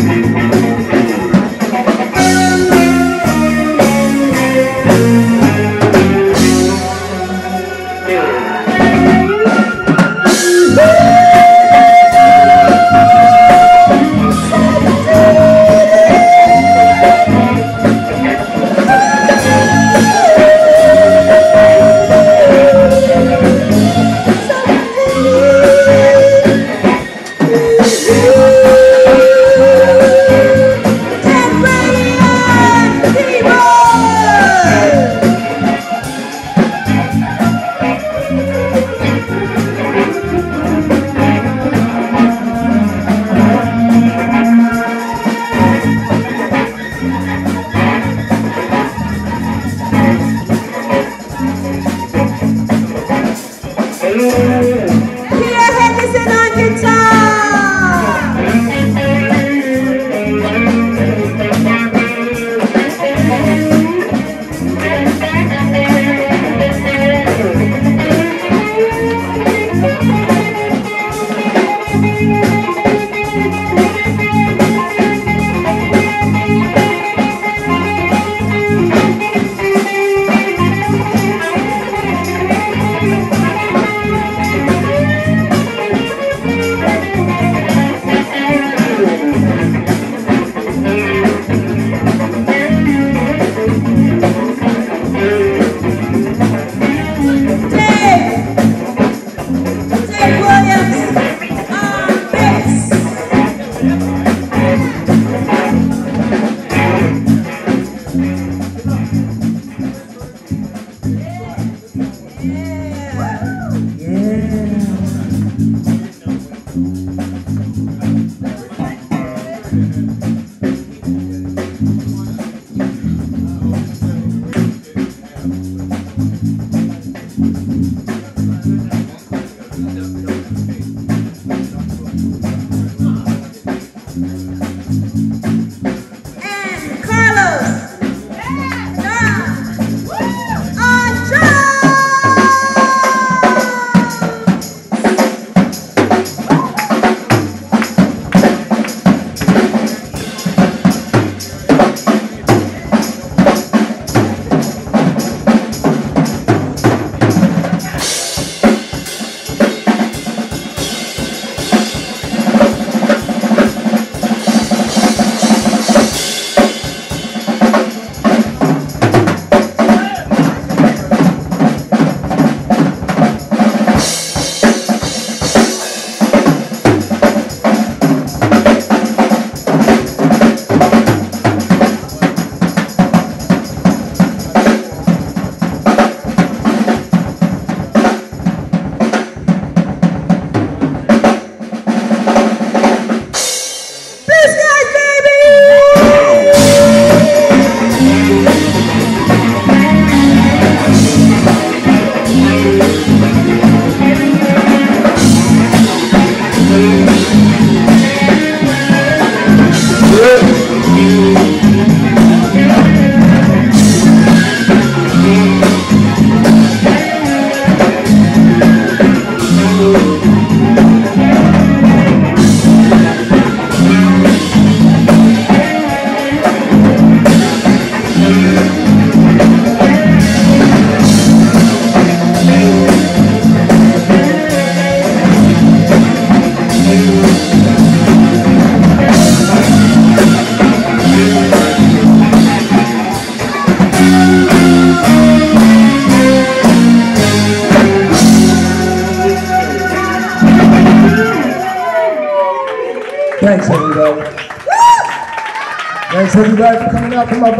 Música Here, hit this in on guitar.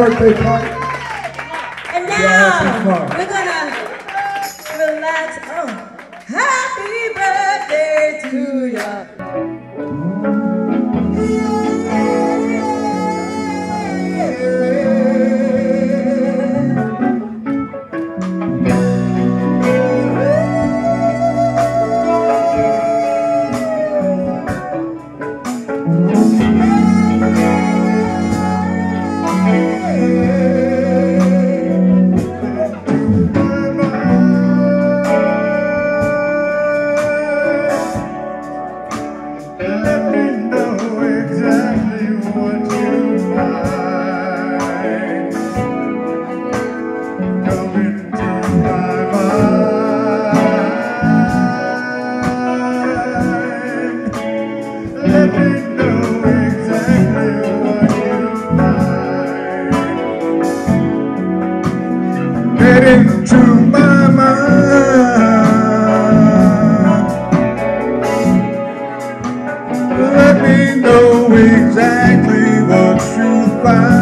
Birthday party. Get what my mind.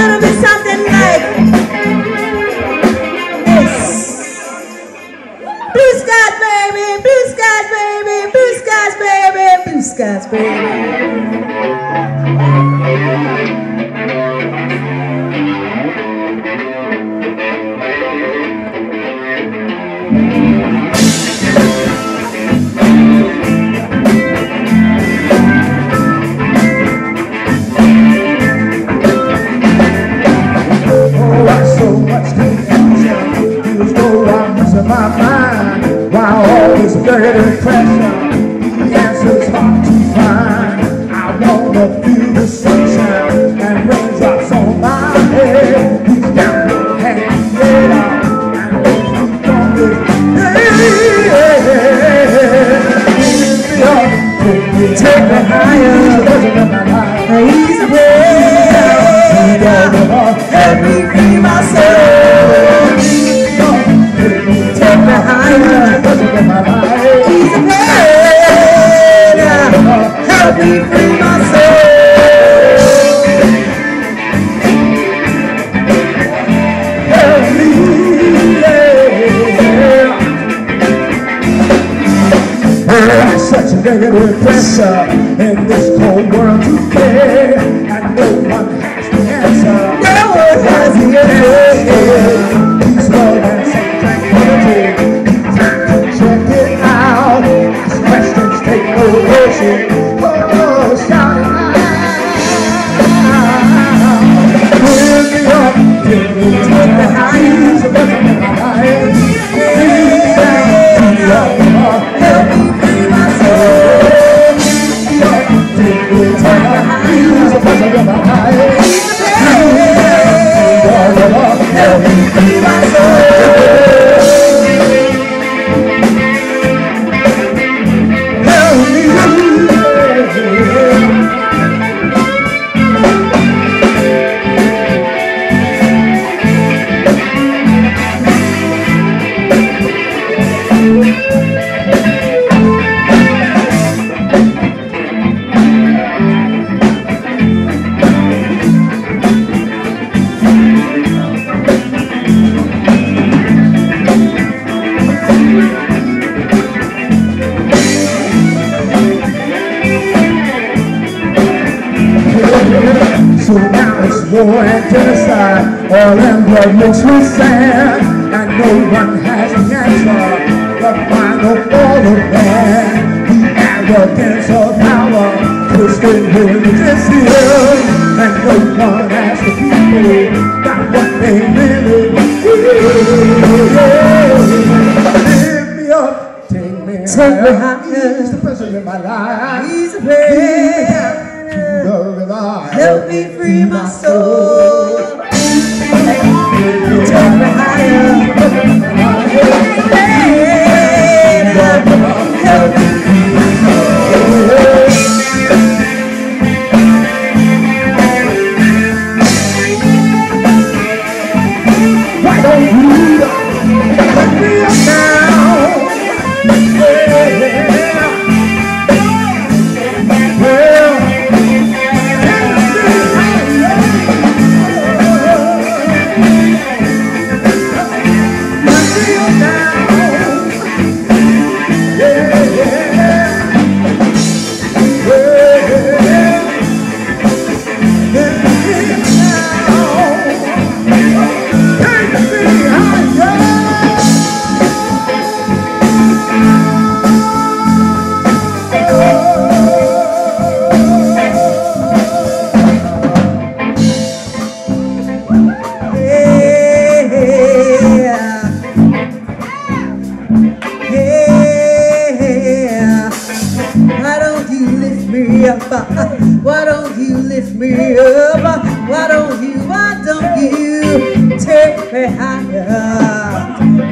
gonna be Take me higher. He's the way. Everything myself. every pressure in this cold world today. And no one has the answer. No one has the answer. He's. Check it out. Questions, take no. Oh, shout it out. Me up, give me behind. Now it's war, and genocide. All in blood makes me sad, and no one has the answer. But why no all of that? The arrogance of power, twisted religious here, and no one asks the people about what they really Lift me up, take me Take me higher. He's the president of my life. He's the president. Love Help me free my soul. Take me higher.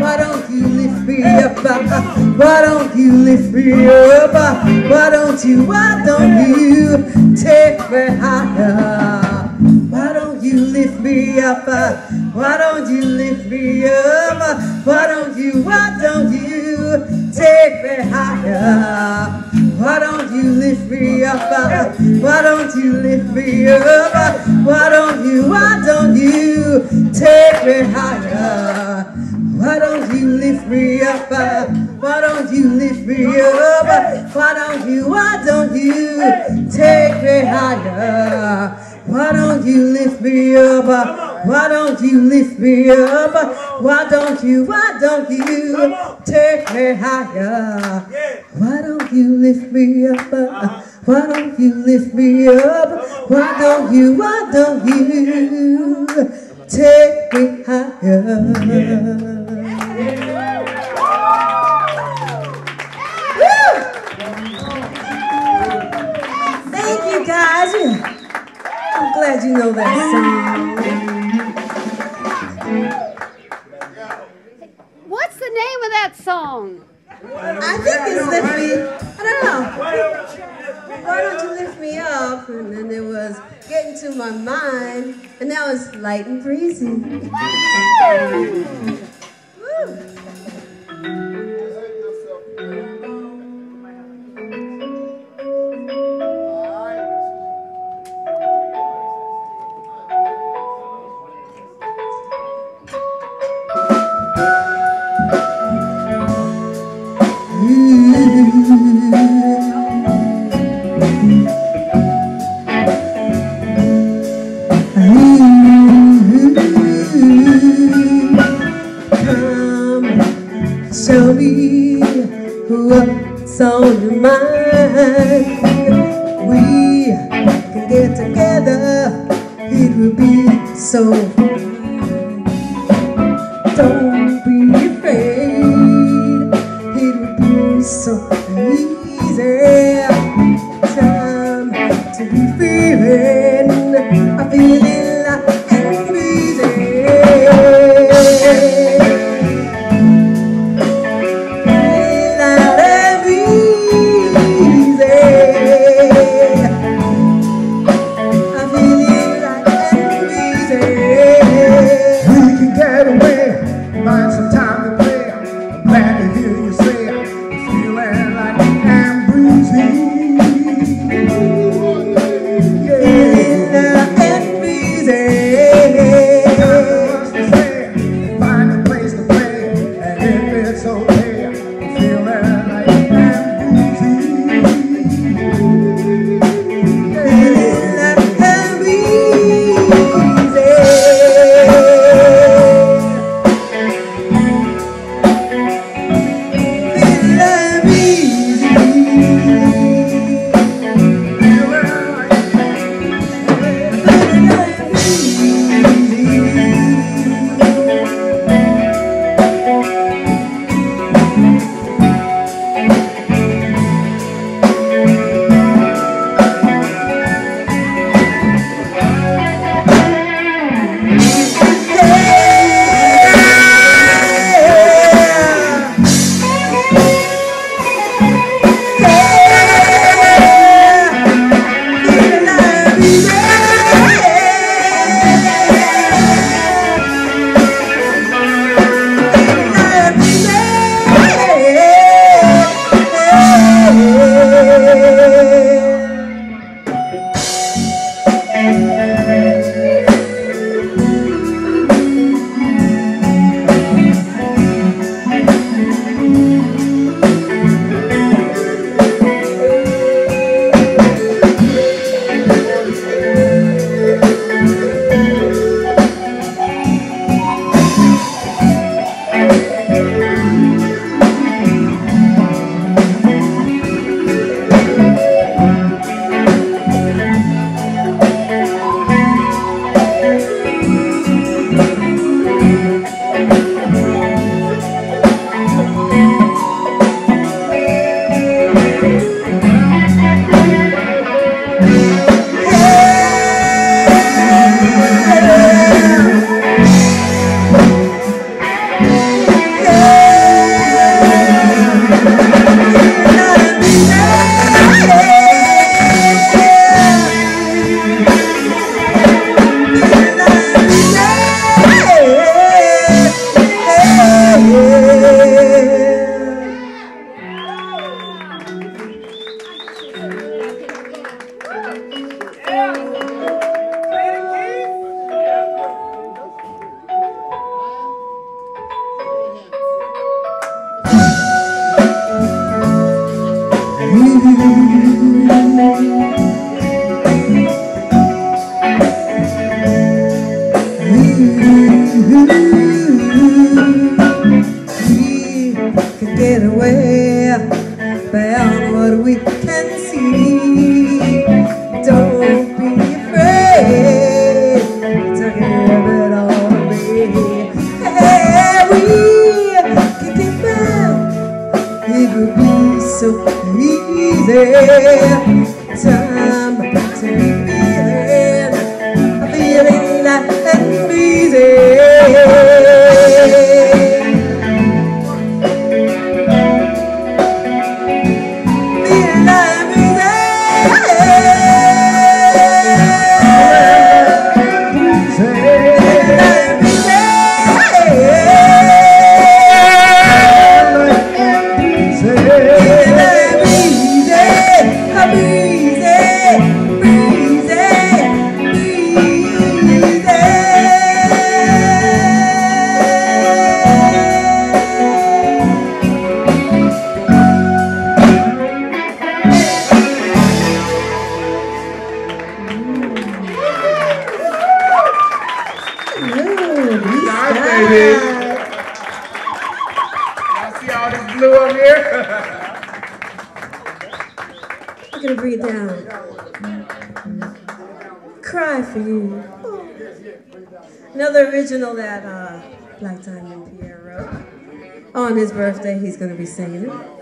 Why don't you lift me up? Why don't you lift me up? Why don't you, why don't you take me higher? Why don't you lift me up? Why don't you lift me up? Why don't you, why don't you take me higher? Why don't you lift me up? Why don't you lift me up? Why don't you, why don't you take me higher? Why don't you lift me up? Why don't you lift me up? Why don't you, why don't you take me higher? Why don't you lift me up? Why don't you lift me up? Why don't you, why don't you take me higher? Why don't you lift me up? Why don't you lift me up? Why don't you, why don't you take me higher? Thank you guys. I'm glad you know that song. What's the name of that song? I think it's lift me. I don't know. Why don't you lift me up? And then there was getting to my mind, and that was light and breezy. Woo. Come, show me what's on your mind. On his birthday, he's gonna be singing it.